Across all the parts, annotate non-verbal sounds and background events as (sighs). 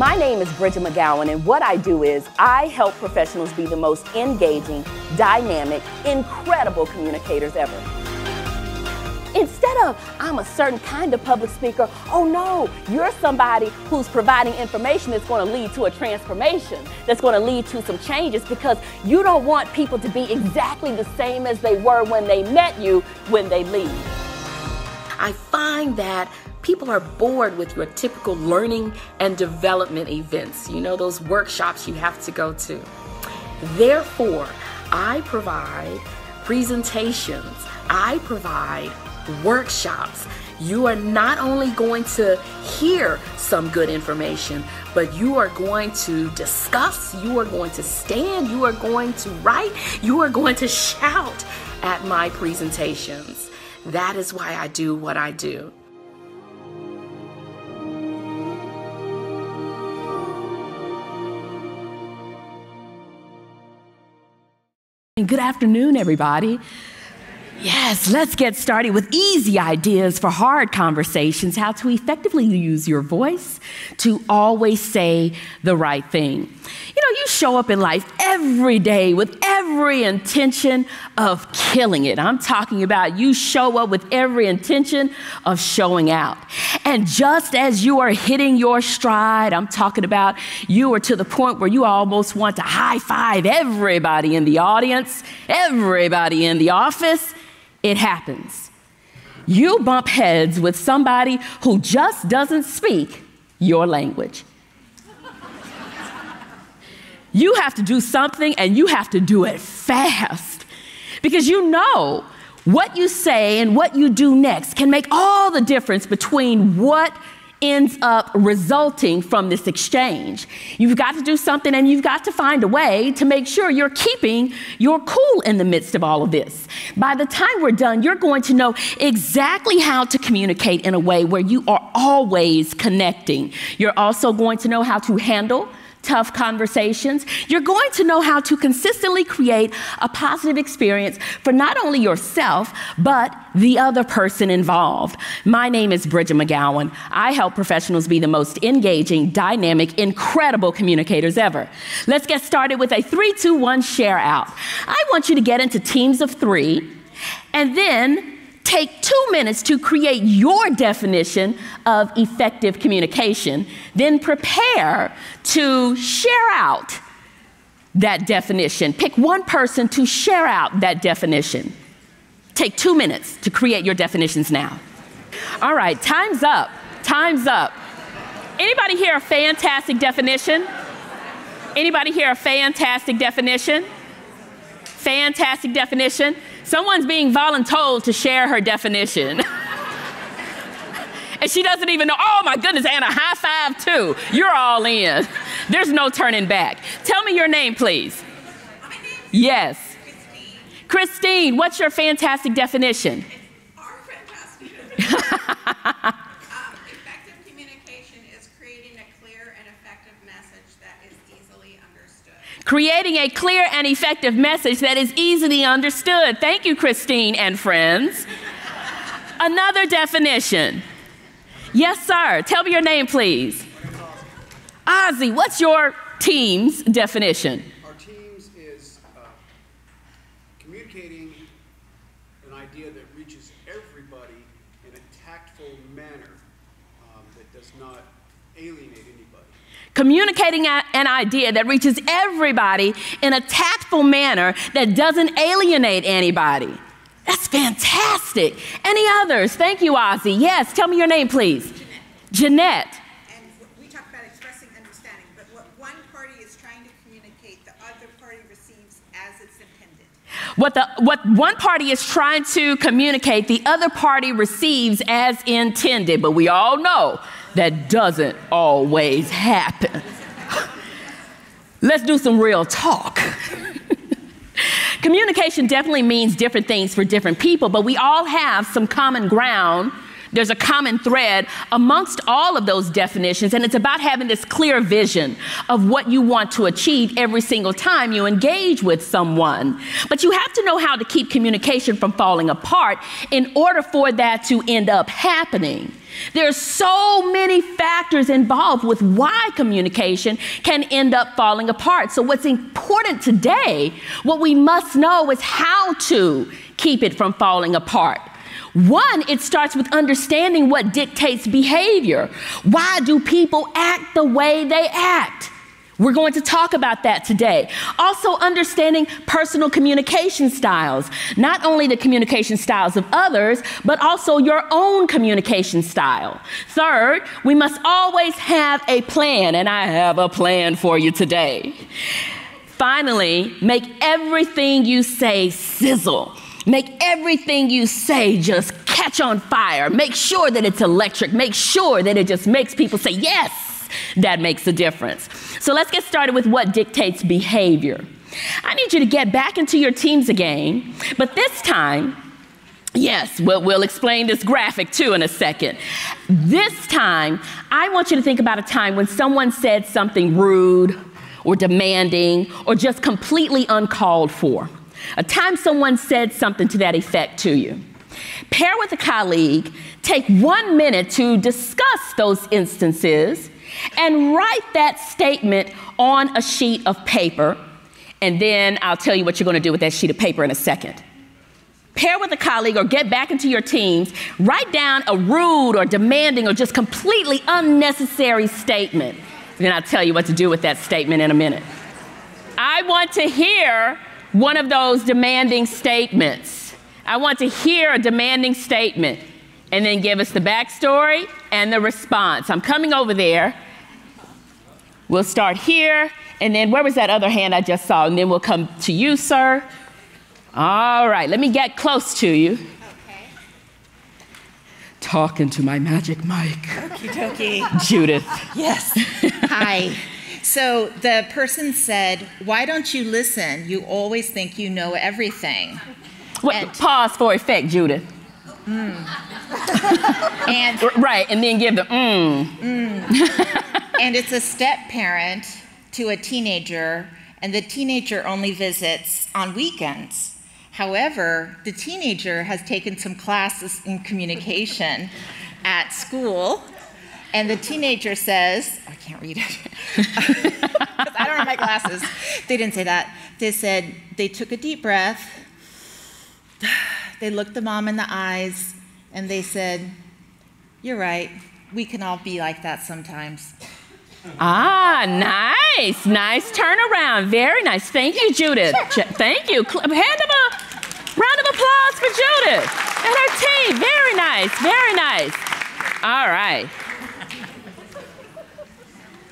My name is Bridgett McGowen, and what I do is I help professionals be the most engaging, dynamic, incredible communicators ever. Instead of, I'm a certain kind of public speaker, oh no, you're somebody who's providing information that's going to lead to a transformation, that's going to lead to some changes because you don't want people to be exactly the same as they were when they met you when they leave. I find that people are bored with your typical learning and development events, you know, those workshops you have to go to. Therefore, I provide presentations, I provide workshops. You are not only going to hear some good information, but you are going to discuss, you are going to stand, you are going to write, you are going to shout at my presentations. That is why I do what I do. Good afternoon, everybody. Yes, let's get started with easy ideas for hard conversations, how to effectively use your voice to always say the right thing. You know, you show up in life every day with every intention of killing it. I'm talking about you show up with every intention of showing out. And just as you are hitting your stride, I'm talking about you are to the point where you almost want to high five everybody in the audience, everybody in the office it happens. You bump heads with somebody who just doesn't speak your language. you have to do something and you have to do it fast because you know what you say and what you do next can make all the difference between what ends up resulting from this exchange. You've got to do something and you've got to find a way to make sure you're keeping your cool in the midst of all of this. By the time we're done, you're going to know exactly how to communicate in a way where you are always connecting. You're also going to know how to handle tough conversations, you're going to know how to consistently create a positive experience for not only yourself, but the other person involved. My name is Bridgett McGowen. I help professionals be the most engaging, dynamic, incredible communicators ever. Let's get started with a three, two, one share out. I want you to get into teams of three and then take two minutes to create your definition of effective communication, then prepare to share out that definition. Pick one person to share out that definition. Take two minutes to create your definitions now. All right, time's up. Time's up. Anybody hear a fantastic definition? Anybody hear a fantastic definition? Fantastic definition. Someone's being voluntold to share her definition. and she doesn't even know, oh my goodness, Anna, high five too. You're all in. There's no turning back. Tell me your name, please. Yes. Christine. Christine, what's your fantastic definition? Our fantastic. (laughs) creating a clear and effective message that is easily understood. Thank you, Christine and friends. Another definition. Yes, sir. Tell me your name, please. Ozzy, what's your team's definition? Our team's is uh, communicating an idea that reaches everybody in a tactful manner um, that does not alienate communicating an idea that reaches everybody in a tactful manner that doesn't alienate anybody. That's fantastic. Any others? Thank you, Ozzy. Yes, tell me your name, please. Jeanette. And we talk about expressing understanding, but what one party is trying to communicate, the other party receives as it's intended. What, the, what one party is trying to communicate, the other party receives as intended. But we all know that doesn't always happen. (laughs) Let's do some real talk. (laughs) Communication definitely means different things for different people, but we all have some common ground There's a common thread amongst all of those definitions, and it's about having this clear vision of what you want to achieve every single time you engage with someone. But you have to know how to keep communication from falling apart in order for that to end up happening. There's so many factors involved with why communication can end up falling apart. So, what's important today, what we must know is how to keep it from falling apart. One, it starts with understanding what dictates behavior. Why do people act the way they act? We're going to talk about that today. Also, understanding personal communication styles, not only the communication styles of others, but also your own communication style. Third, we must always have a plan, and I have a plan for you today. Finally, make everything you say sizzle. Make everything you say just catch on fire. Make sure that it's electric. Make sure that it just makes people say, yes, that makes a difference. So let's get started with what dictates behavior. I need you to get back into your teams again, but this time, Yes, we'll, we'll, explain this graphic too in a second. This time, I want you to think about a time when someone said something rude or demanding or just completely uncalled for. A time someone said something to that effect to you. Pair with a colleague, take one minute to discuss those instances and write that statement on a sheet of paper. And then I'll tell you what you're going to do with that sheet of paper in a second. Pair with a colleague or get back into your teams, write down a rude or demanding or just completely unnecessary statement. Then I'll tell you what to do with that statement in a minute. I want to hear one of those demanding statements. I want to hear a demanding statement and then give us the backstory and the response. I'm coming over there. We'll start here, and then where was that other hand I just saw? And then we'll come to you, sir. All right, let me get close to you. Okay. Talking to my magic mic. Okie dokie. Judith. Yes. Hi. (laughs) So the person said, Why don't you listen? You always think you know everything. Wait, and, pause for effect, Judith. Mm. and, (laughs) right, and then give the mm. mm. (laughs) and it's a step parent to a teenager, and the teenager only visits on weekends. However, the teenager has taken some classes in communication at school and the teenager says, I can't read it. (laughs) I don't have my glasses. They didn't say that. They said they took a deep breath, (sighs) they looked the mom in the eyes, and they said, You're right. We can all be like that sometimes. Ah, nice, nice turnaround. Very nice. Thank you, Judith. Sure. Thank you. Hand them a round of applause for Judith and her team. Very nice, very nice. All right.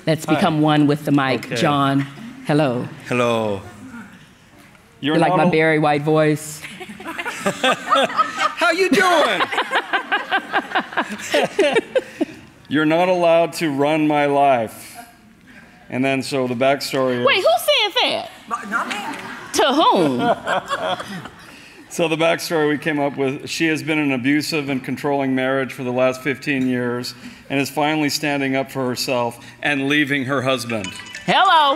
Let's Hi. become one with the mic. Okay. John, hello. Hello. You're you like my Barry White voice. (laughs) How you doing? (laughs) You're not allowed to run my life. And then so the backstory. Wait, who said that? Not me. To whom? (laughs) So, the backstory we came up with she has been in an abusive and controlling marriage for the last 15 years and is finally standing up for herself and leaving her husband. Hello.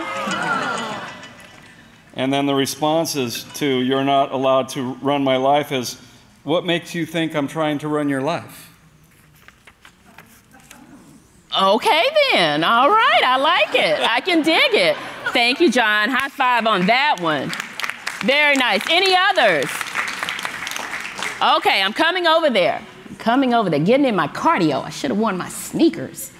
And then the responses to you're not allowed to run my life is what makes you think I'm trying to run your life? Okay, then. All right. I like it. I can dig it. Thank you, John. High five on that one. Very nice. Any others? Okay, I'm coming over there. I'm coming over there, getting in my cardio. I should have worn my sneakers.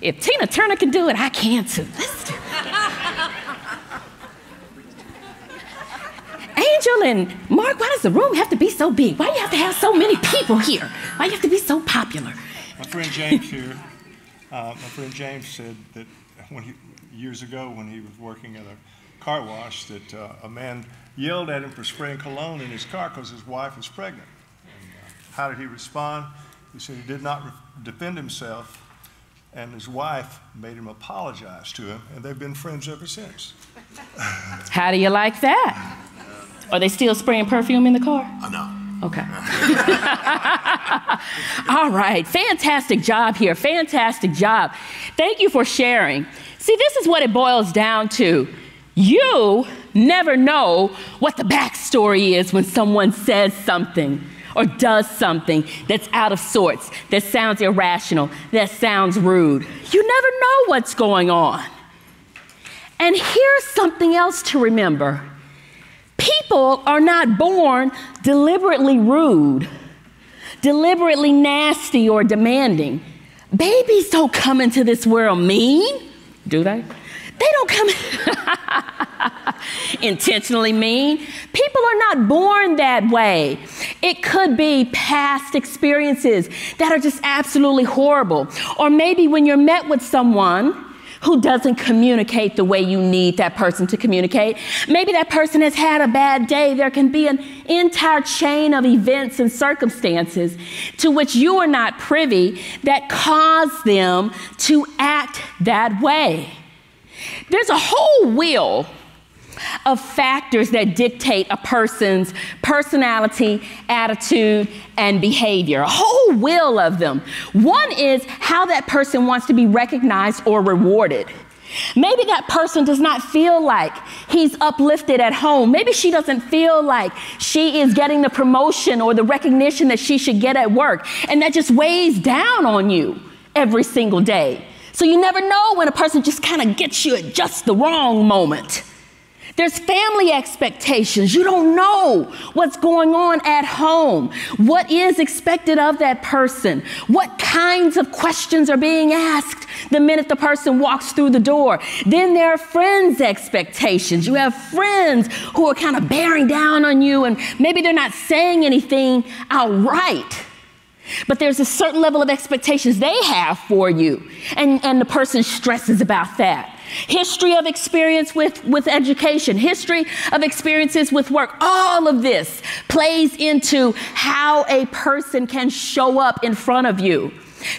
If Tina Turner can do it, I can too. Let's do it. Angel and Mark, why does the room have to be so big? Why do you have to have so many people here? Why do you have to be so popular? My friend James here, uh, my friend James said that when he, years ago when he was working at a car wash that uh, a man yelled at him for spraying cologne in his car because his wife was pregnant. And, uh, how did he respond? He said he did not re- defend himself, and his wife made him apologize to him, and they've been friends ever since. (laughs) how do you like that? Are they still spraying perfume in the car? I know. Okay. (laughs) All right. Fantastic job here. Fantastic job. Thank you for sharing. See, this is what it boils down to. You never know what the backstory is when someone says something or does something that's out of sorts, that sounds irrational, that sounds rude. You never know what's going on. And here's something else to remember people are not born deliberately rude, deliberately nasty, or demanding. Babies don't come into this world mean, do they? They don't come (laughs) intentionally mean. People are not born that way. It could be past experiences that are just absolutely horrible. Or maybe when you're met with someone who doesn't communicate the way you need that person to communicate. Maybe that person has had a bad day. There can be an entire chain of events and circumstances to which you are not privy that cause them to act that way. There's a whole wheel of factors that dictate a person's personality, attitude, and behavior. A whole wheel of them. One is how that person wants to be recognized or rewarded. Maybe that person does not feel like he's uplifted at home. Maybe she doesn't feel like she is getting the promotion or the recognition that she should get at work. And that just weighs down on you every single day. So you never know when a person just kind of gets you at just the wrong moment. There's family expectations. You don't know what's going on at home. What is expected of that person? What kinds of questions are being asked the minute the person walks through the door? Then there are friends' expectations. You have friends who are kind of bearing down on you, and maybe they're not saying anything outright. But there's a certain level of expectations they have for you, and, and the person stresses about that history of experience with, with education, history of experiences with work. All of this plays into how a person can show up in front of you.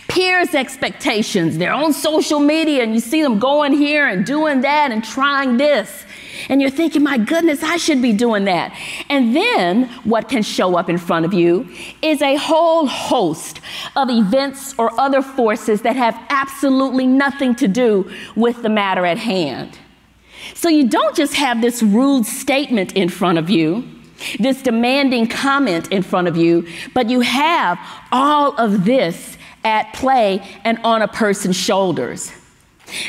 Peers' expectations, they're on social media, and you see them going here and doing that and trying this. And you're thinking, my goodness, I should be doing that. And then what can show up in front of you is a whole host of events or other forces that have absolutely nothing to do with the matter at hand. So you don't just have this rude statement in front of you, this demanding comment in front of you, but you have all of this at play and on a person's shoulders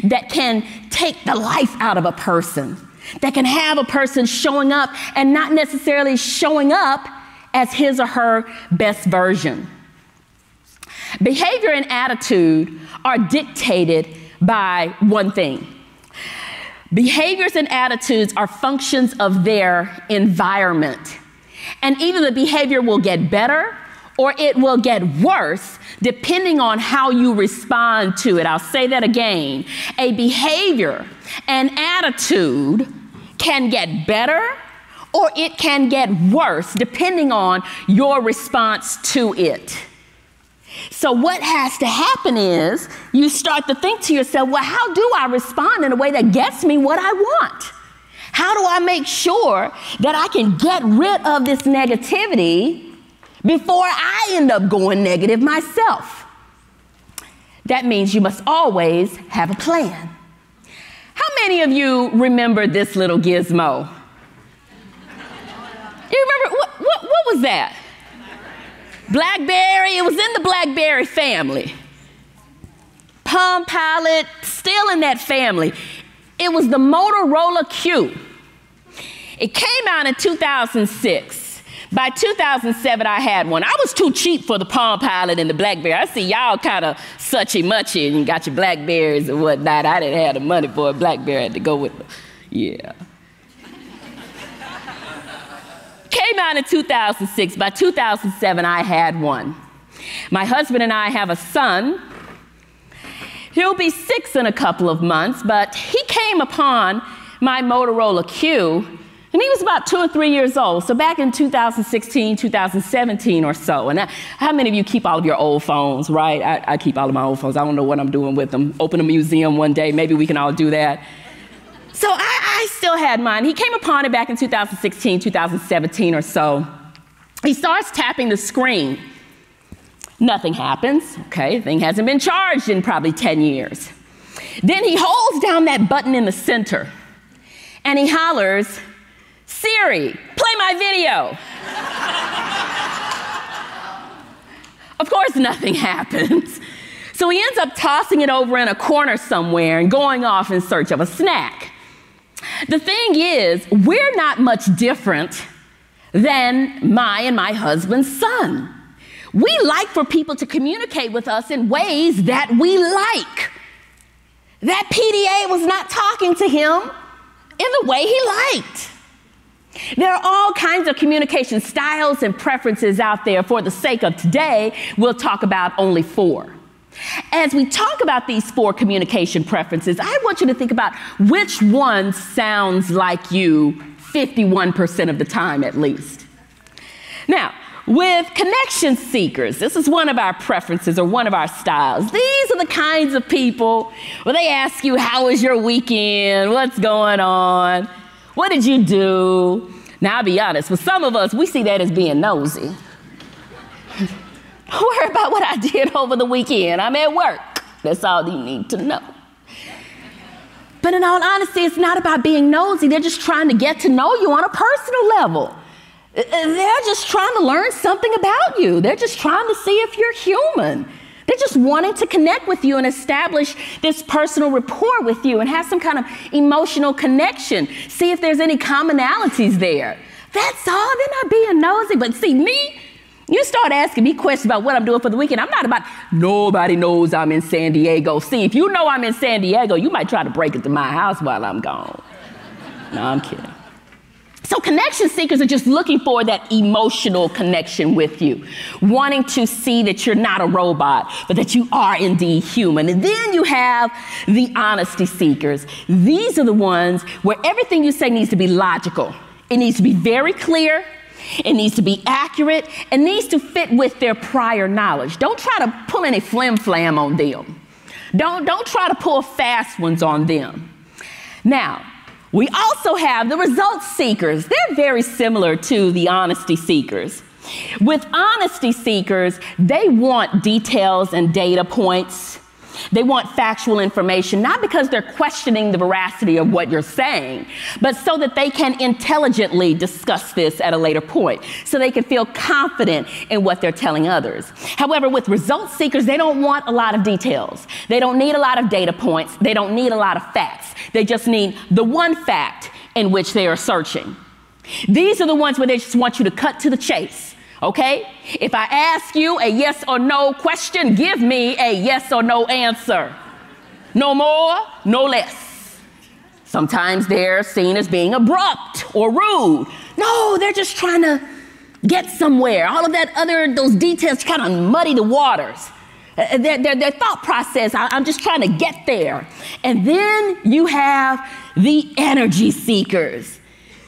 that can take the life out of a person that can have a person showing up and not necessarily showing up as his or her best version. Behavior and attitude are dictated by one thing. Behaviors and attitudes are functions of their environment. And either the behavior will get better or it will get worse depending on how you respond to it. I'll say that again. A behavior and attitude can get better or it can get worse depending on your response to it. So, what has to happen is you start to think to yourself, well, how do I respond in a way that gets me what I want? How do I make sure that I can get rid of this negativity before I end up going negative myself? That means you must always have a plan. How many of you remember this little gizmo? You remember, what, what, what was that? Blackberry, it was in the Blackberry family. Palm Pilot, still in that family. It was the Motorola Q. It came out in 2006. By 2007, I had one. I was too cheap for the Palm Pilot and the Blackberry. I see y'all kind of suchy muchy and got your Blackberries and whatnot. I didn't have the money for a Blackberry. To go with, yeah. Came out in 2006. By 2007, I had one. My husband and I have a son. He'll be six in a couple of months, but he came upon my Motorola Q and he was about two or three years old. So back in 2016, 2017 or so. And I, how many of you keep all of your old phones, right? I, I keep all of my old phones. I don't know what I'm doing with them. Open a museum one day. Maybe we can all do that. So I, I still had mine. He came upon it back in 2016, 2017 or so. He starts tapping the screen. Nothing happens. Okay, the thing hasn't been charged in probably 10 years. Then he holds down that button in the center and he hollers, Siri, play my video. of course, nothing (laughs) happens. So he ends up tossing it over in a corner somewhere and going off in search of a snack. The thing is, we're not much different than my and my husband's son. We like for people to communicate with us in ways that we like. That PDA was not talking to him in the way he liked. There are all kinds of communication styles and preferences out there. For the sake of today, we'll talk about only four. As we talk about these four communication preferences, I want you to think about which one sounds like you 51% of the time at least. Now, with connection seekers, this is one of our preferences or one of our styles. These are the kinds of people where they ask you, How was your weekend? What's going on? What did you do? Now, I'll be honest, for some of us, we see that as being nosy. Don't (laughs) worry about what I did over the weekend. I'm at work. That's all you need to know. But in all honesty, it's not about being nosy. They're just trying to get to know you on a personal level. Uh, uh, they're just trying to learn something about you. They're just trying to see if you're human. They're just wanting to connect with you and establish this personal rapport with you and have some kind of emotional connection. See if there's any commonalities there. That's all. They're not being nosy. But see, me, you start asking me questions about what I'm doing for the weekend. I'm not about, nobody knows I'm in San Diego. See, if you know I'm in San Diego, you might try to break into my house while I'm gone. No, I'm kidding. So, connection seekers are just looking for that emotional connection with you, wanting to see that you're not a robot, but that you are indeed human. And then you have the honesty seekers. These are the ones where everything you say needs to be logical, it needs to be very clear, it needs to be accurate, it needs to fit with their prior knowledge. Don't try to pull any flim flam on them. Don't, don't try to pull fast ones on them. Now, we also have the results seekers. They're very similar to the honesty seekers. With honesty seekers, they want details and data points. They want factual information, not because they're questioning the veracity of what you're saying, but so that they can intelligently discuss this at a later point, so they can feel confident in what they're telling others. However, with results seekers, they don't want a lot of details. They don't need a lot of data points. They don't need a lot of facts. They just need the one fact in which they are searching. These are the ones where they just want you to cut to the chase. Okay? If I ask you a yes or no question, give me a yes or no answer. No more, no less. Sometimes they're seen as being abrupt or rude. No, they're just trying to get somewhere. All of that other, those details kind of muddy the waters. Uh, their, their, their thought process, I, I'm just trying to get there. And then you have the energy seekers.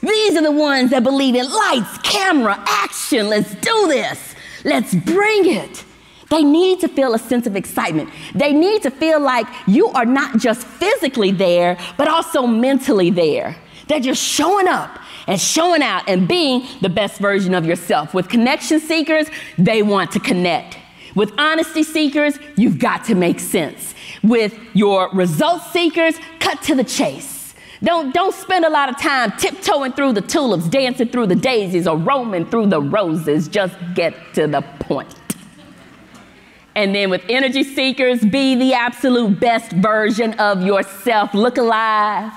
These are the ones that believe in lights, camera, action. Let's do this. Let's bring it. They need to feel a sense of excitement. They need to feel like you are not just physically there, but also mentally there. They're just showing up and showing out and being the best version of yourself. With connection seekers, they want to connect. With honesty seekers, you've got to make sense. With your results seekers, cut to the chase. Don't, don't spend a lot of time tiptoeing through the tulips, dancing through the daisies, or roaming through the roses. Just get to the point. And then with energy seekers, be the absolute best version of yourself. Look alive.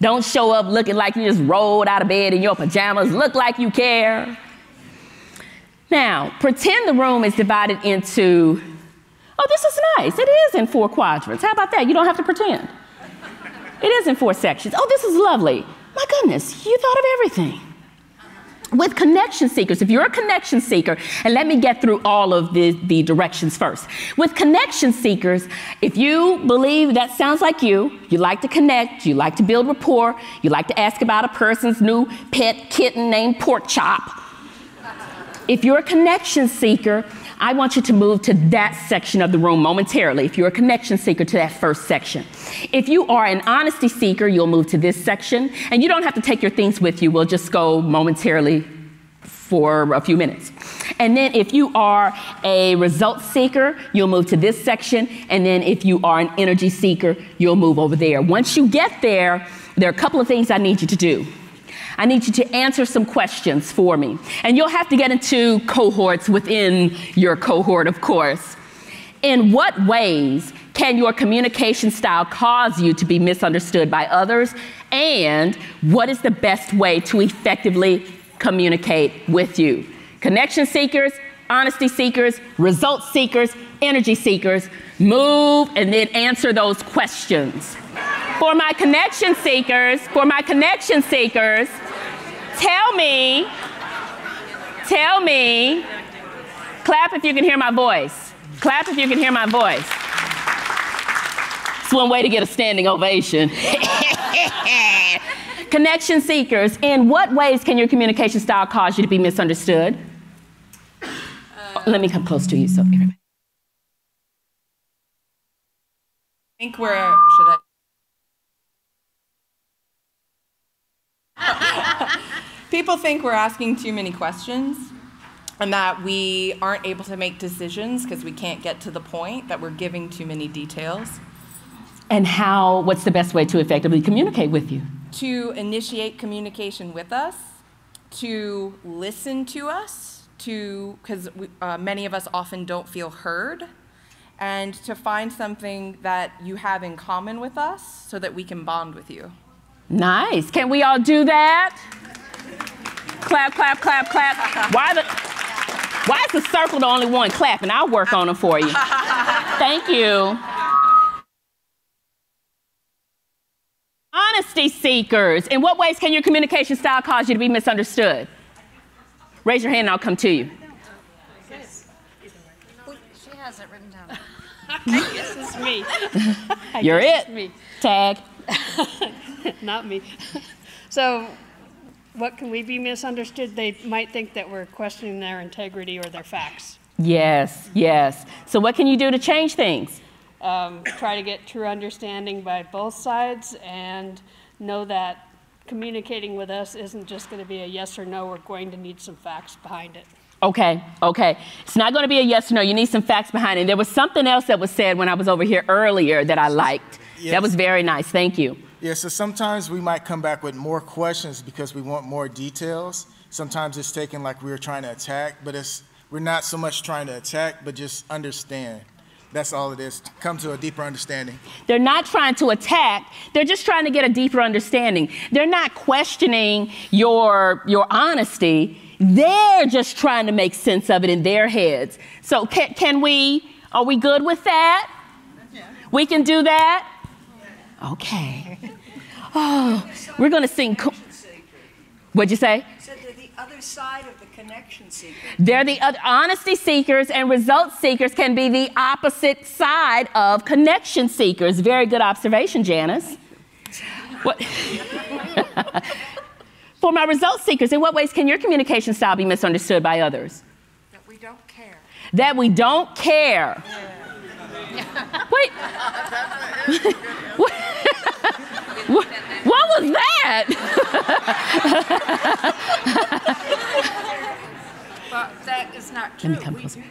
Don't show up looking like you just rolled out of bed in your pajamas. Look like you care. Now, pretend the room is divided into, oh, this is nice. It is in four quadrants. How about that? You don't have to pretend. Is in four sections. Oh, this is lovely. My goodness, you thought of everything. With connection seekers, if you're a connection seeker, and let me get through all of the, the directions first. With connection seekers, if you believe that sounds like you, you like to connect, you like to build rapport, you like to ask about a person's new pet kitten named Pork Chop, if you're a connection seeker, I want you to move to that section of the room momentarily. If you're a connection seeker, to that first section. If you are an honesty seeker, you'll move to this section. And you don't have to take your things with you, we'll just go momentarily for a few minutes. And then if you are a result seeker, you'll move to this section. And then if you are an energy seeker, you'll move over there. Once you get there, there are a couple of things I need you to do. I need you to answer some questions for me. And you'll have to get into cohorts within your cohort, of course. In what ways can your communication style cause you to be misunderstood by others? And what is the best way to effectively communicate with you? Connection seekers, honesty seekers, result seekers, energy seekers, move and then answer those questions. For my connection seekers, for my connection seekers, tell me, tell me, clap if you can hear my voice. Clap if you can hear my voice. It's one way to get a standing ovation. (laughs) connection seekers, in what ways can your communication style cause you to be misunderstood? Uh, Let me come close to you so everybody. I think we're, should I? People think we're asking too many questions and that we aren't able to make decisions because we can't get to the point, that we're giving too many details. And how, what's the best way to effectively communicate with you? To initiate communication with us, to listen to us, to, because uh, many of us often don't feel heard, and to find something that you have in common with us so that we can bond with you. Nice. Can we all do that? Clap, clap, clap, clap. Why the why is the circle the only one clapping? I'll work on them for you. Thank you. Honesty seekers. In what ways can your communication style cause you to be misunderstood? Raise your hand and I'll come to you. She has it written down. (laughs) I guess it's me. You're it. me. Tag. (laughs) Not me. So, what can we be misunderstood? They might think that we're questioning their integrity or their facts. Yes, yes. So, what can you do to change things? Um, try to get true understanding by both sides and know that communicating with us isn't just going to be a yes or no, we're going to need some facts behind it. Okay, okay. It's not going to be a yes or no. You need some facts behind it. There was something else that was said when I was over here earlier that I liked. Yes. That was very nice. Thank you. Yeah, so sometimes we might come back with more questions because we want more details. Sometimes it's taken like we were trying to attack, but it's we're not so much trying to attack, but just understand. That's all it is. Come to a deeper understanding. They're not trying to attack. They're just trying to get a deeper understanding. They're not questioning your your honesty. They're just trying to make sense of it in their heads. So can, can we? Are we good with that? Yeah. We can do that. Okay. Oh, we're going to sing. Co- What'd you say? Said they're the other side of the connection seeker. They're the other, honesty seekers and result seekers can be the opposite side of connection seekers. Very good observation, Janice. What? (laughs) For my result seekers, in what ways can your communication style be misunderstood by others? That we don't care. That we don't care. Yeah. Wait. (laughs) what? what was that? but that is not true. Let me come closer.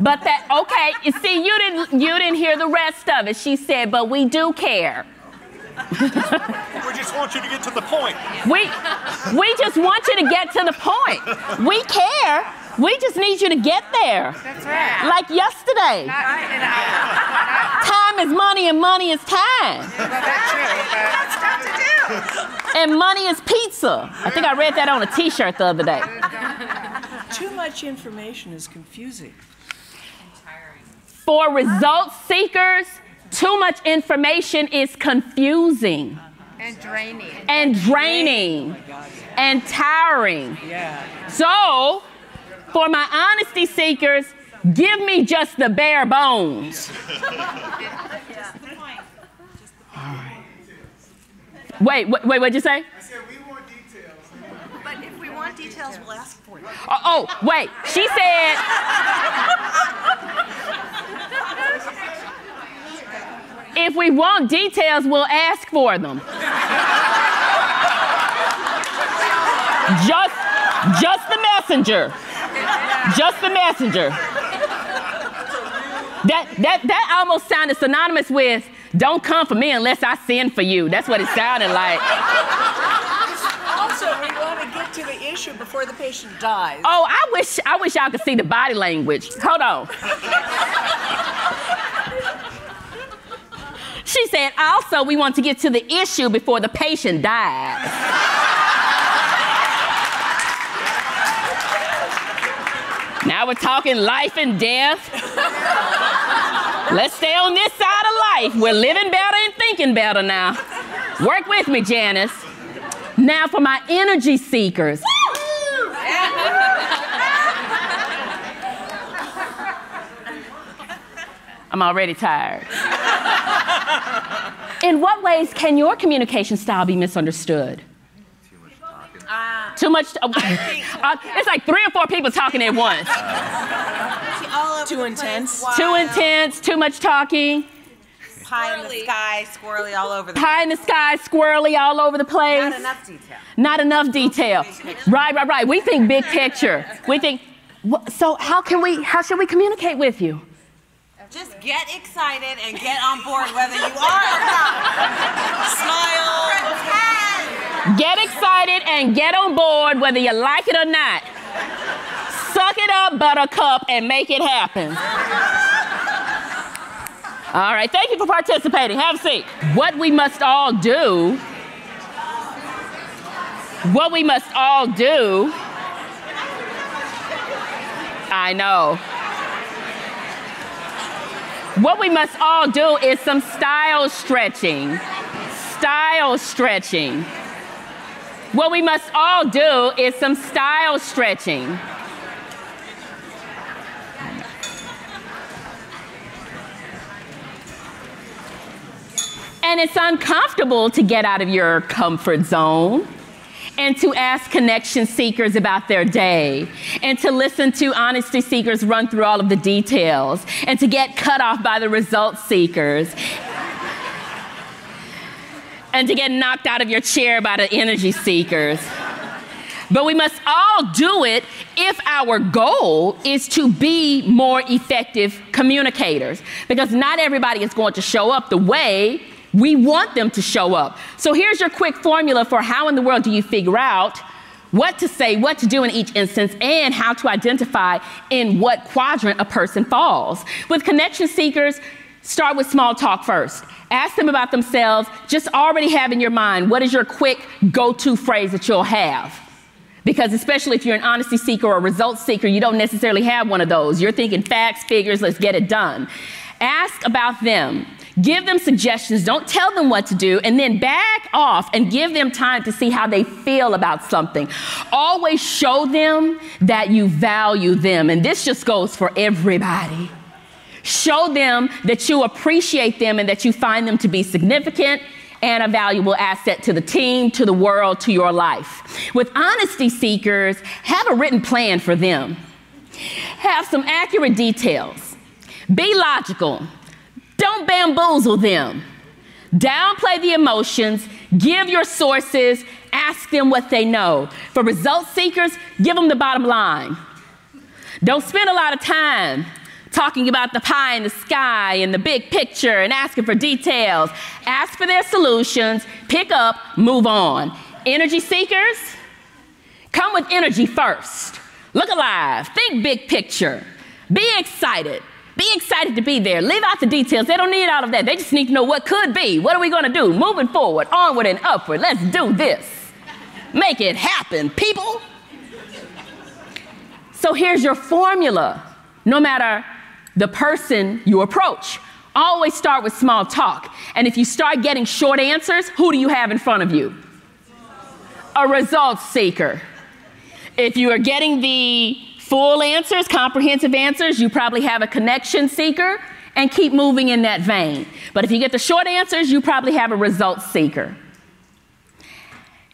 But that okay, you see, you didn't you didn't hear the rest of it. She said, but we do care. we just want you to get to the point. We we just want you to get to the point. We care. We just need you to get there. That's right. Like yesterday. Time is money and money is time. (laughs) That's true, that's tough to do. And money is pizza. I think I read that on a t-shirt the other day. Too much information is confusing. For result seekers, too much information is confusing. And draining. And draining. And tiring. Yeah. So, for my honesty seekers, give me just the bare bones. Wait, wait, wait, what'd you say? I said we want details. But if we want details, we'll ask for them. Oh, oh, wait. She said. if we want details, we'll ask for them. just, just the messenger. Just the messenger. That, that, that almost sounded synonymous with don't come for me unless I send for you. That's what it sounded like. Also, we want to get to the issue before the patient dies. Oh, I wish I wish y'all could see the body language. Hold on. she said, also, we want to get to the issue before the patient dies. now we're talking life and death. Let's stay on this side of life. We're living better and thinking better now. Work with me, Janice. Now for my energy seekers. I'm already tired. In what ways can your communication style be misunderstood? Too much. talking. Uh, (laughs) uh, it's like three or four people talking at once. Too intense. Too intense, too much talking. Pie in the sky, squirrely all over the Pie in the sky, squirrely all over the place. Not enough detail. Not enough detail. Right, right, right. We think big picture. We think. So how can we? How should we communicate with you? Just get excited and get on board whether you are or not. Smile. Get excited and get on board whether you like it or not. Suck it up, buttercup, and make it happen. All right, thank you for participating. Have a seat. What we must all do, what we must all do, I know. What we must all do is some style stretching. Style stretching. What we must all do is some style stretching. And it's uncomfortable to get out of your comfort zone and to ask connection seekers about their day and to listen to honesty seekers run through all of the details and to get cut off by the result seekers and to get knocked out of your chair by the energy seekers. But we must all do it if our goal is to be more effective communicators. Because not everybody is going to show up the way we want them to show up. So here's your quick formula for how in the world do you figure out what to say, what to do in each instance, and how to identify in what quadrant a person falls. With connection seekers, start with small talk first. Ask them about themselves. Just already have in your mind what is your quick go to phrase that you'll have. Because especially if you're an honesty seeker or a results seeker, you don't necessarily have one of those. You're thinking facts, figures, let's get it done. Ask about them. Give them suggestions. Don't tell them what to do, and then back off and give them time to see how they feel about something. Always show them that you value them, and this just goes for everybody. Show them that you appreciate them and that you find them to be significant and a valuable asset to the team, to the world, to your life. With honesty seekers, have a written plan for them. Have some accurate details. Be logical. Don't bamboozle them. Downplay the emotions. Give your sources. Ask them what they know. For result seekers, give them the bottom line. Don't spend a lot of time talking about the pie in the sky and the big picture and asking for details. Ask for their solutions, pick up, move on. Energy seekers, come with energy first. Look alive, think big picture, be excited. Be excited to be there. Leave out the details. They don't need all of that. They just need to know what could be. What are we going to do? Moving forward, onward and upward. Let's do this. Make it happen, people. So here's your formula. No matter the person you approach, always start with small talk. And if you start getting short answers, who do you have in front of you? A results seeker. If you are getting the full answers, comprehensive answers, you probably have a connection seeker and keep moving in that vein. But if you get the short answers, you probably have a results seeker.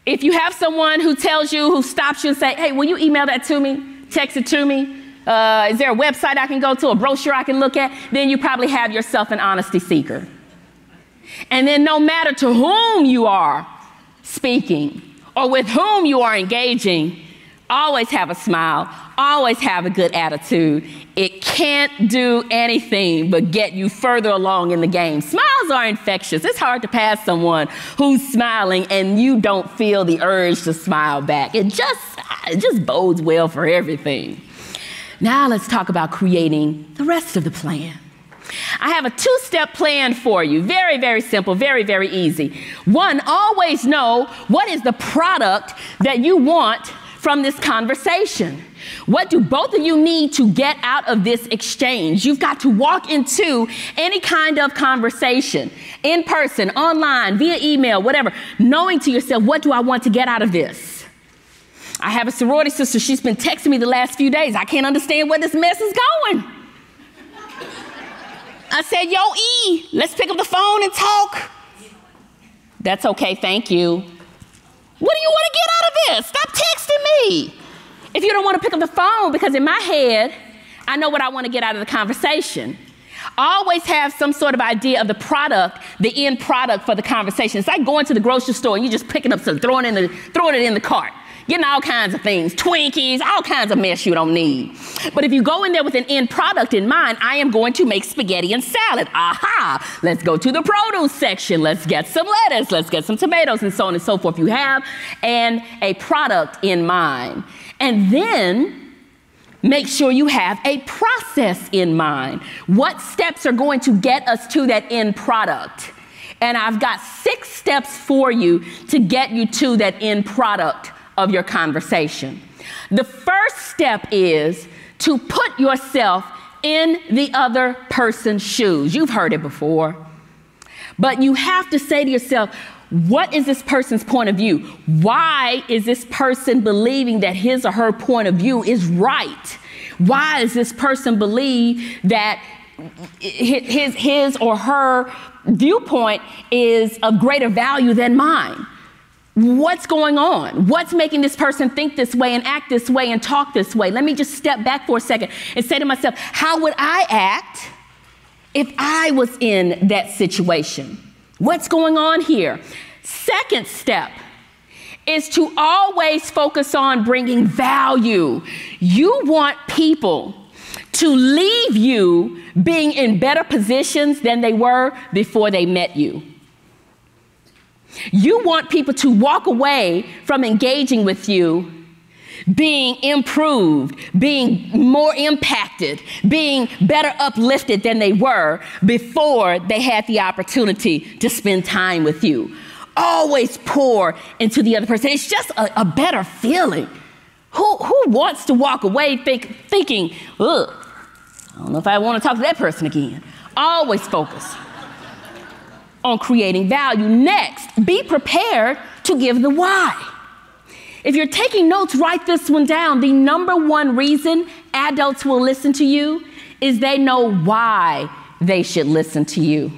If you have someone who tells you, who stops you and say, hey, will you email that to me? Text it to me? Uh, is there a website I can go to, a brochure I can look at? Then you probably have yourself an honesty seeker. And then, no matter to whom you are speaking or with whom you are engaging, always have a smile, always have a good attitude. It can't do anything but get you further along in the game. Smiles are infectious. It's hard to pass someone who's smiling and you don't feel the urge to smile back. It just, it just bodes well for everything. Now let's talk about creating the rest of the plan. I have a two step plan for you. Very, very simple, very, very easy. One, always know what is the product that you want from this conversation. What do both of you need to get out of this exchange? You've got to walk into any kind of conversation, in person, online, via email, whatever, knowing to yourself, what do I want to get out of this? I have a sorority sister, she's been texting me the last few days. I can't understand where this mess is going. I said, Yo, E, let's pick up the phone and talk. That's okay, thank you. What do you want to get out of this? Stop texting me. If you don't want to pick up the phone, because in my head, I know what I want to get out of the conversation. I always have some sort of idea of the product, the end product for the conversation. It's like going to the grocery store and you're just picking up something, throwing, in the, throwing it in the cart getting all kinds of things, Twinkies, all kinds of mess you don't need. But if you go in there with an end product in mind, I am going to make spaghetti and salad. Aha! Let's go to the produce section. Let's get some lettuce. Let's get some tomatoes and so on and so forth. You have and a product in mind. And then make sure you have a process in mind. What steps are going to get us to that end product? And I've got six steps for you to get you to that end product of your conversation. The first step is to put yourself in the other person's shoes. You've heard it before. But you have to say to yourself, what is this person's point of view? Why is this person believing that his or her point of view is right? Why does this person believe that his, his or her viewpoint is of greater value than mine? What's going on? What's making this person think this way and act this way and talk this way? Let me just step back for a second and say to myself, how would I act if I was in that situation? What's going on here? Second step is to always focus on bringing value. You want people to leave you being in better positions than they were before they met you. You want people to walk away from engaging with you being improved, being more impacted, being better uplifted than they were before they had the opportunity to spend time with you. Always pour into the other person. It's just a, a better feeling. Who, who wants to walk away think, thinking, ugh, I don't know if I want to talk to that person again? Always focus on creating value. Next, be prepared to give the why. If you're taking notes, write this one down. The number one reason adults will listen to you is they know why they should listen to you.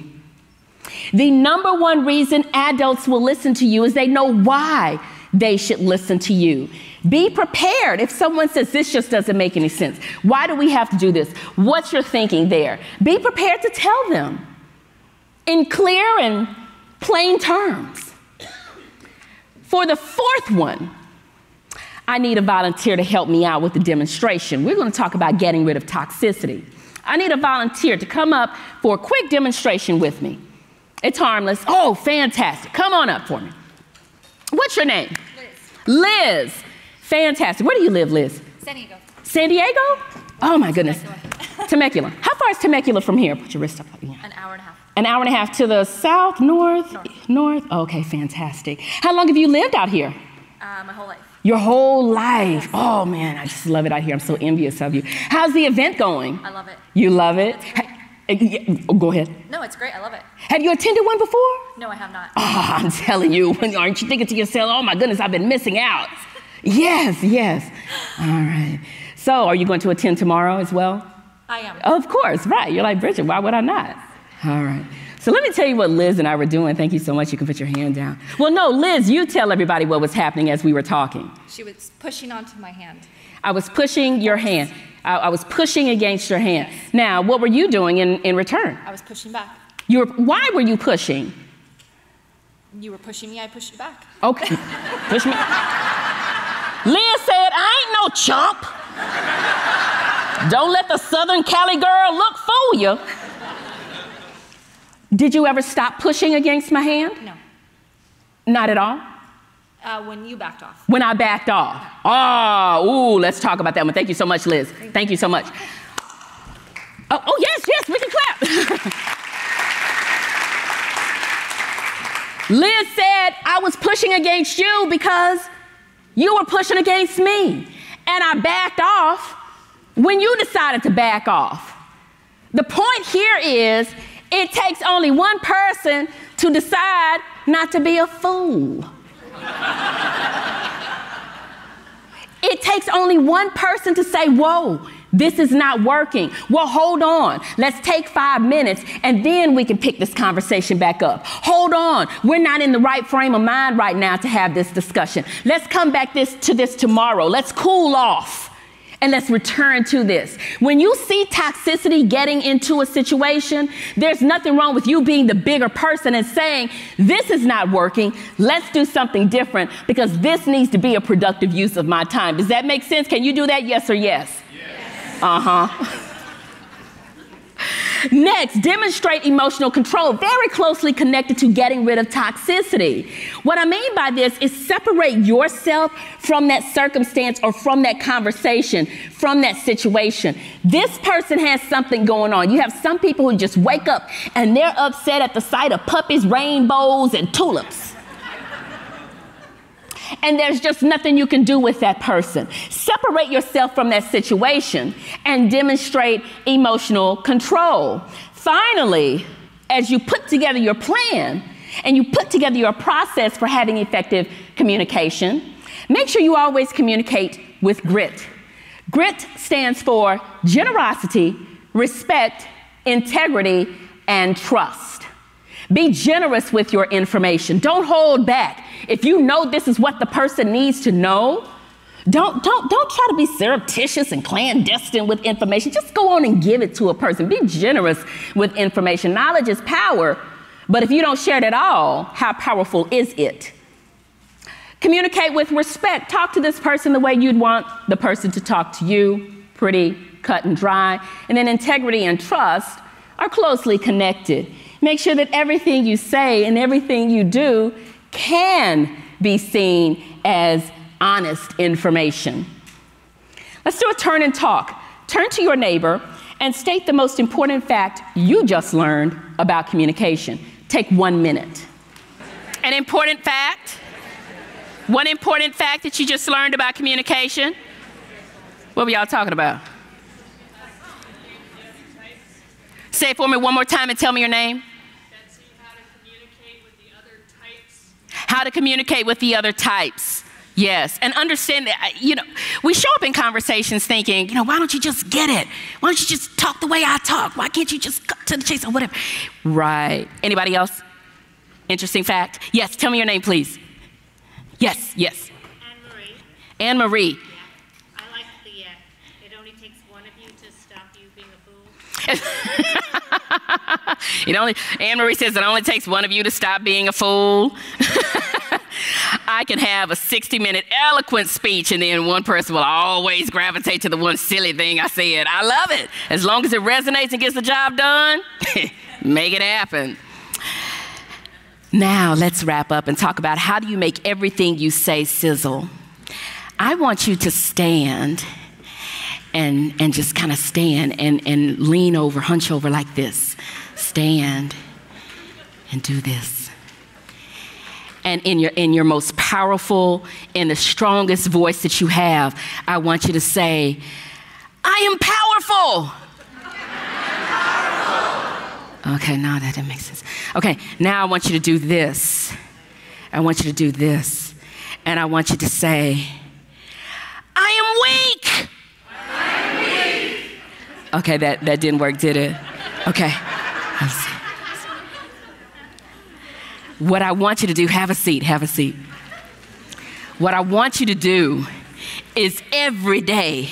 The number one reason adults will listen to you is they know why they should listen to you. Be prepared if someone says this just doesn't make any sense. Why do we have to do this? What's your thinking there? Be prepared to tell them in clear and plain terms. For the fourth one, I need a volunteer to help me out with the demonstration. We're going to talk about getting rid of toxicity. I need a volunteer to come up for a quick demonstration with me. It's harmless. Oh, fantastic. Come on up for me. What's your name? Liz. Liz. Fantastic. Where do you live, Liz? San Diego. San Diego? Oh my goodness. Temecula. (laughs) How far is Temecula from here? Put your wrist up. An hour and a half. An hour and a half to the south, north, north. north? Okay, fantastic. How long have you lived out here? Uh, my whole life. Your whole life. Oh man, I just love it out here. I'm so envious of you. How's the event going? I love it. You love it? Ha- oh, go ahead. No, it's great. I love it. Have you attended one before? No, I have not. Oh, I'm telling you, aren't you thinking to yourself, oh my goodness, I've been missing out? yes, yes. All right. So, are you going to attend tomorrow as well? I am. Of course, right. You're like, Bridgett, why would I not? All right. So let me tell you what Liz and I were doing. Thank you so much. You can put your hand down. Well, no, Liz, you tell everybody what was happening as we were talking. She was pushing onto my hand. I was pushing your hand. I, I was pushing against your hand. Now, what were you doing in, in return? I was pushing back. You were, why were you pushing? You were pushing me, I pushed you back. Okay. (laughs) Push me. Liz said, I ain't no chump. Don't let the Southern Cali girl look fool you. Did you ever stop pushing against my hand? No. Not at all? Uh, when you backed off. When I backed off. Oh, ooh, let's talk about that one. Thank you so much, Liz. Thank you so much. Oh, oh yes, yes, we can clap. (laughs) Liz said, I was pushing against you because you were pushing against me. And I backed off when you decided to back off. The point here is it takes only one person to decide not to be a fool. it takes only one person to say, Whoa, this is not working. Well, hold on. Let's take five minutes and then we can pick this conversation back up. Hold on. We're not in the right frame of mind right now to have this discussion. Let's come back this, to this tomorrow. Let's cool off and let's return to this. When you see toxicity getting into a situation, there's nothing wrong with you being the bigger person and saying, This is not working. Let's do something different because this needs to be a productive use of my time. Does that make sense? Can you do that? Yes or yes? Yes. Uh huh. (laughs) Next, demonstrate emotional control, very closely connected to getting rid of toxicity. What I mean by this is separate yourself from that circumstance or from that conversation, from that situation. This person has something going on. You have some people who just wake up and they're upset at the sight of puppies, rainbows, and tulips and there's just nothing you can do with that person. Separate yourself from that situation and demonstrate emotional control. Finally, as you put together your plan and you put together your process for having effective communication, make sure you always communicate with grit. Grit stands for generosity, respect, integrity, and trust. Be generous with your information. Don't hold back. If you know this is what the person needs to know, don't, don't, don't try to be surreptitious and clandestine with information. Just go on and give it to a person. Be generous with information. Knowledge is power, but if you don't share it at all, how powerful is it? Communicate with respect. Talk to this person the way you'd want the person to talk to you. Pretty cut and dry. And then integrity and trust are closely connected. Make sure that everything you say and everything you do can be seen as honest information. Let's do a turn and talk. Turn to your neighbor and state the most important fact you just learned about communication. Take one minute. An important fact? One important fact that you just learned about communication? What were y'all talking about? Say it for me one more time and tell me your name. How to communicate with the other types. Yes, and understand that, uh, you know, we show up in conversations thinking, you know, why don't you just get it? Why don't you just talk the way I talk? Why can't you just cut to the chase or whatever? Right. Anybody else? Interesting fact? Yes, tell me your name, please. Yes, yes. Anne Marie. Anne Marie. Yeah. I like the, uh, it only takes one of you to stop you being a fool. (laughs) it only, Anne Marie says it only takes one of you to stop being a fool. (laughs) I can have a 60 minute eloquent speech, and then one person will always gravitate to the one silly thing I said. I love it. As long as it resonates and gets the job done, (laughs) make it happen. Now, let's wrap up and talk about how do you make everything you say sizzle. I want you to stand and, and just kind of stand and, and lean over, hunch over like this. Stand and do this. And in your, in your most powerful, in the strongest voice that you have, I want you to say, I am powerful. Okay, now that didn't make sense. Okay, now I want you to do this. I want you to do this. And I want you to say, I am weak. Okay, that, that didn't work, did it? Okay. What I want you to do, have a seat, have a seat. What I want you to do is every day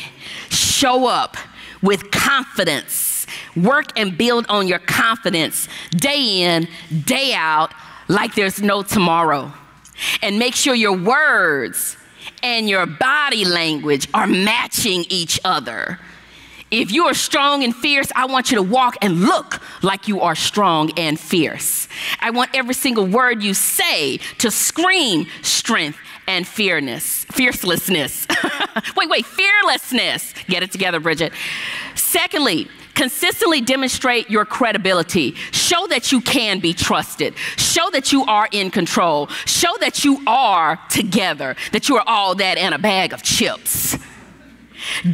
show up with confidence. Work and build on your confidence day in, day out, like there's no tomorrow. And make sure your words and your body language are matching each other. If you are strong and fierce, I want you to walk and look like you are strong and fierce. I want every single word you say to scream strength and fearness, fiercelessness. (laughs) wait, wait, fearlessness. Get it together, Bridgett. Secondly, consistently demonstrate your credibility. Show that you can be trusted. Show that you are in control. Show that you are together, that you are all that and a bag of chips.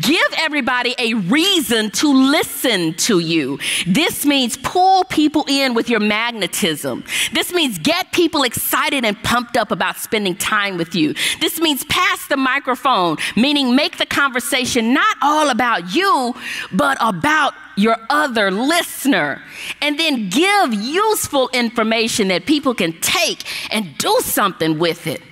Give everybody a reason to listen to you. This means pull people in with your magnetism. This means get people excited and pumped up about spending time with you. This means pass the microphone, meaning make the conversation not all about you, but about your other listener. And then give useful information that people can take and do something with it.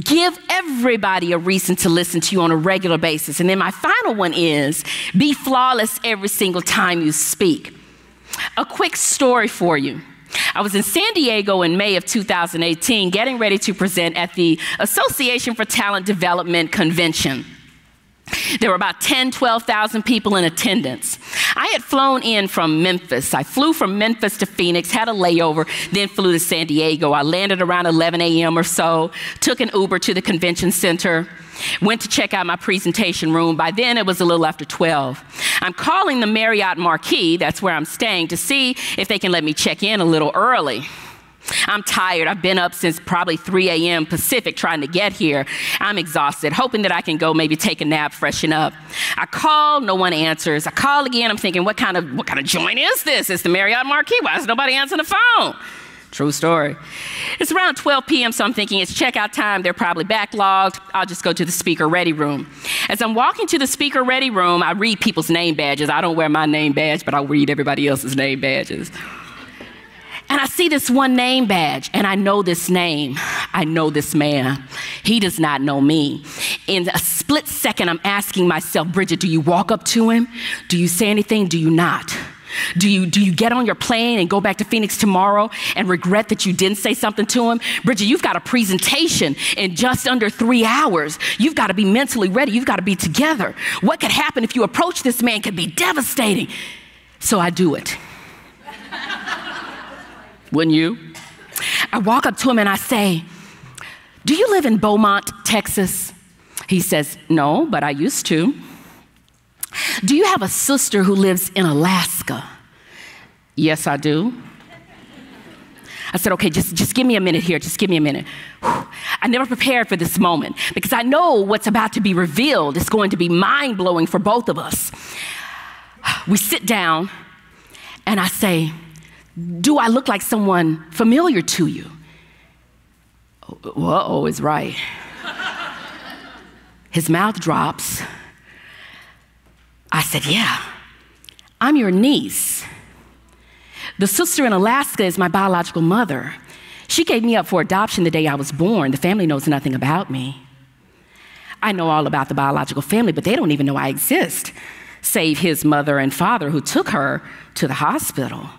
Give everybody a reason to listen to you on a regular basis. And then my final one is be flawless every single time you speak. A quick story for you. I was in San Diego in May of 2018 getting ready to present at the Association for Talent Development Convention. There were about 10, 12,000 people in attendance. I had flown in from Memphis. I flew from Memphis to Phoenix, had a layover, then flew to San Diego. I landed around 11 a.m. or so, took an Uber to the convention center, went to check out my presentation room. By then, it was a little after 12. I'm calling the Marriott Marquis, that's where I'm staying, to see if they can let me check in a little early. I'm tired. I've been up since probably 3 a.m. Pacific trying to get here. I'm exhausted, hoping that I can go maybe take a nap, freshen up. I call, no one answers. I call again. I'm thinking, what kind of what kind of joint is this? It's the Marriott Marquis. Why is nobody answering the phone? True story. It's around 12 p.m., so I'm thinking it's checkout time. They're probably backlogged. I'll just go to the speaker ready room. As I'm walking to the speaker ready room, I read people's name badges. I don't wear my name badge, but I'll read everybody else's name badges. And I see this one name badge, and I know this name. I know this man. He does not know me. In a split second, I'm asking myself, Bridgett, do you walk up to him? Do you say anything? Do you not? Do you, do you get on your plane and go back to Phoenix tomorrow and regret that you didn't say something to him? Bridgett, you've got a presentation in just under three hours. You've got to be mentally ready. You've got to be together. What could happen if you approach this man could be devastating. So I do it. Wouldn't you? I walk up to him and I say, Do you live in Beaumont, Texas? He says, No, but I used to. Do you have a sister who lives in Alaska? Yes, I do. I said, okay, just, just give me a minute here. Just give me a minute. (sighs) I never prepared for this moment because I know what's about to be revealed is going to be mind blowing for both of us. We sit down and I say, Do I look like someone familiar to you? Oh, is right. His mouth drops. I said, Yeah, I'm your niece. The sister in Alaska is my biological mother. She gave me up for adoption the day I was born. The family knows nothing about me. I know all about the biological family, but they don't even know I exist, save his mother and father who took her to the hospital.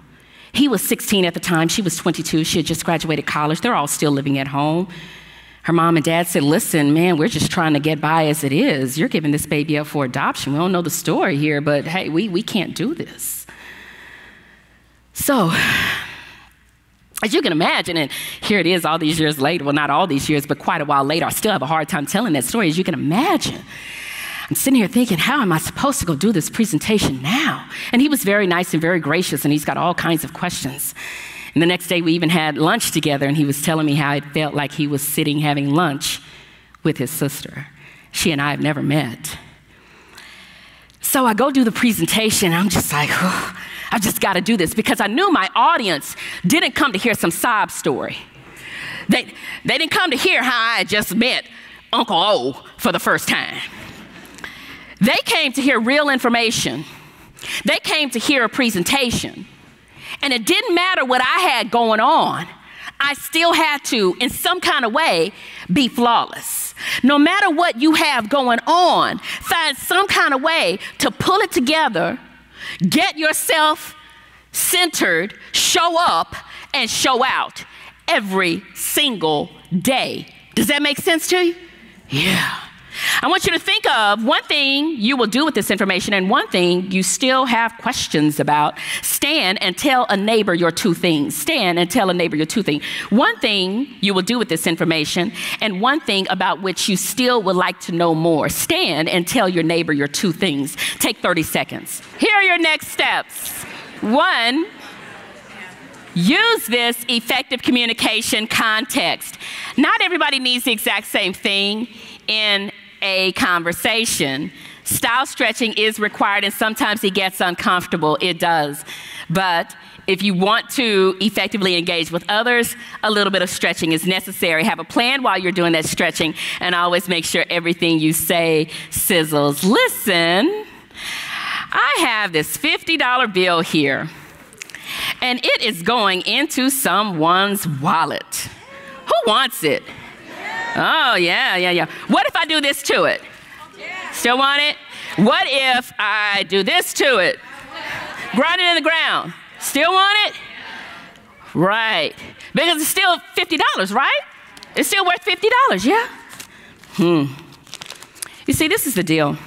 He was 16 at the time, she was 22. She had just graduated college. They're all still living at home. Her mom and dad said, Listen, man, we're just trying to get by as it is. You're giving this baby up for adoption. We don't know the story here, but hey, we, we can't do this. So, as you can imagine, and here it is all these years later, well, not all these years, but quite a while later, I still have a hard time telling that story, as you can imagine. I'm sitting here thinking, how am I supposed to go do this presentation now? And he was very nice and very gracious, and he's got all kinds of questions. And the next day, we even had lunch together, and he was telling me how it felt like he was sitting having lunch with his sister. She and I have never met. So I go do the presentation, and I'm just like, oh, I've just got to do this because I knew my audience didn't come to hear some sob story. They, they didn't come to hear how I just met Uncle O for the first time. They came to hear real information. They came to hear a presentation. And it didn't matter what I had going on. I still had to, in some kind of way, be flawless. No matter what you have going on, find some kind of way to pull it together, get yourself centered, show up, and show out every single day. Does that make sense to you? Yeah. I want you to think of one thing you will do with this information and one thing you still have questions about. Stand and tell a neighbor your two things. Stand and tell a neighbor your two things. One thing you will do with this information and one thing about which you still would like to know more. Stand and tell your neighbor your two things. Take 30 seconds. Here are your next steps. One, use this effective communication context. Not everybody needs the exact same thing in a conversation. Style stretching is required, and sometimes it gets uncomfortable. It does. But if you want to effectively engage with others, a little bit of stretching is necessary. Have a plan while you're doing that stretching, and always make sure everything you say sizzles. Listen, I have this $50 bill here, and it is going into someone's wallet. Who wants it? Oh, yeah, yeah, yeah. What I do this to it? Still want it? What if I do this to it? Grind it in the ground. Still want it? Right. Because it's still $50, right? It's still worth $50, yeah? Hmm. You see, this is the deal.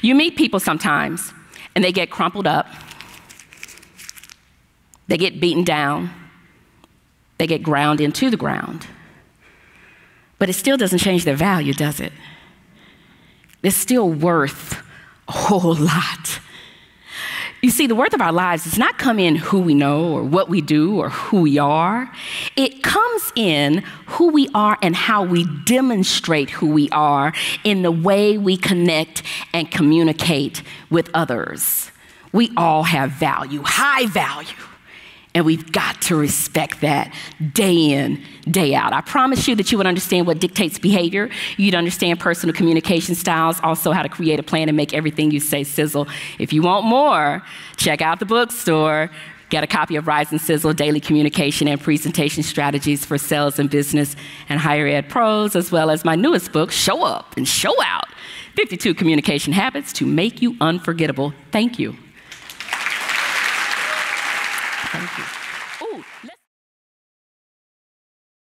You meet people sometimes, and they get crumpled up, they get beaten down, they get ground into the ground. But it still doesn't change their value, does it? It's still worth a whole (laughs) lot. You see, the worth of our lives does not come in who we know or what we do or who we are. It comes in who we are and how we demonstrate who we are in the way we connect and communicate with others. We all have value, high value. And we've got to respect that day in, day out. I promise you that you would understand what dictates behavior. You'd understand personal communication styles, also how to create a plan and make everything you say sizzle. If you want more, check out the bookstore. Get a copy of Rise and Sizzle Daily Communication and Presentation Strategies for Sales and Business and Higher Ed Pros, as well as my newest book, Show Up and Show Out 52 Communication Habits to Make You Unforgettable. Thank you. Thank you.